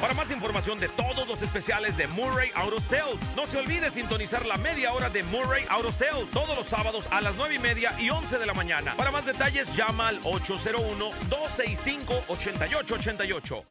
Para más información de todos los especiales de Murray Auto Sales, no se olvide sintonizar la media hora de Murray Auto Sales todos los sábados a las 9 y media y 11 de la mañana. Para más detalles, llama al 801-265-8888.